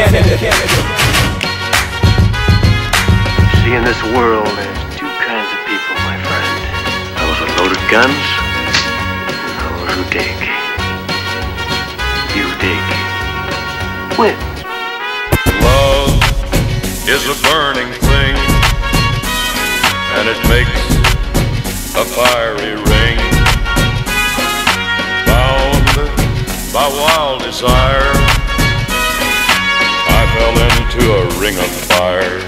See, in this world, there's two kinds of people, my friend. Those with loaded guns, and those who dig. You dig. When? Love is a burning thing, and it makes a fiery ring. Bound by wild desire, fell into a ring of fire.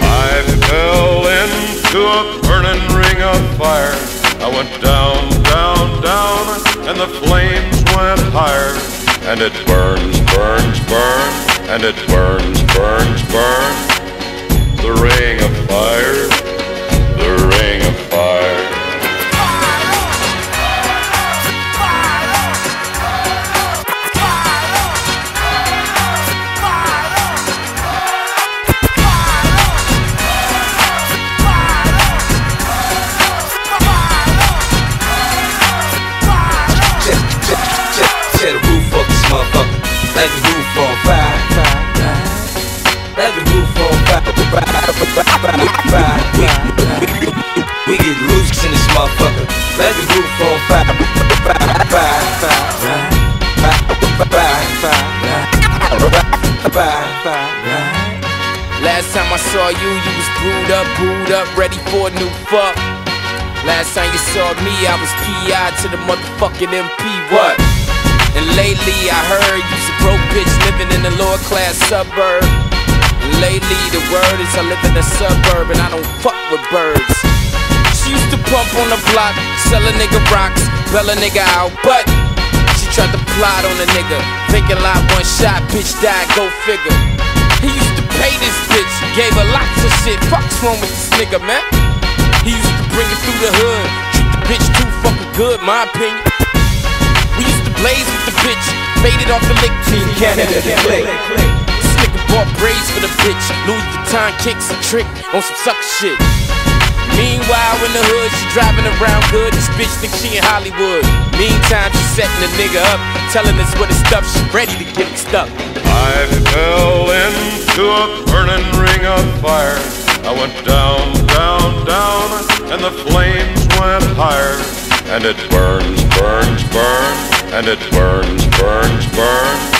I fell into a burning ring of fire. I went down, down, down, and the flames went higher. And it burns, burns, burns, and it burns, burns, burns. Let the roof on fire. Let we get loose in this motherfucker. Let the roof on fire. Last time I saw you, you was brewed up, booed up, ready for a new fuck. Last time you saw me, I was PI to the motherfucking MP. What? And lately I heard you's a broke bitch living in a lower class suburb. And lately the word is I live in a suburb and I don't fuck with birds. She used to pump on the block, sell a nigga rocks, bail a nigga out, but she tried to plot on a nigga, thinking like one shot, bitch died, go figure. He used to pay this bitch, gave her lots of shit. Fuck's wrong with this nigga, man? He used to bring it through the hood, treat the bitch too fucking good, my opinion. Blaze with the bitch, faded off the lick team. Canada click. This nigga bought braids for the bitch. Louis Vuitton kicks a trick on some sucker shit. Meanwhile, in the hood, she driving around good. This bitch think she in Hollywood. Meantime, she setting the nigga up, telling us what his stuff. She ready to get stuck. I fell into a burning ring of fire. I went down, down, down, and the flames went higher. And it burns, burns, burns, and it burns, burns, burns.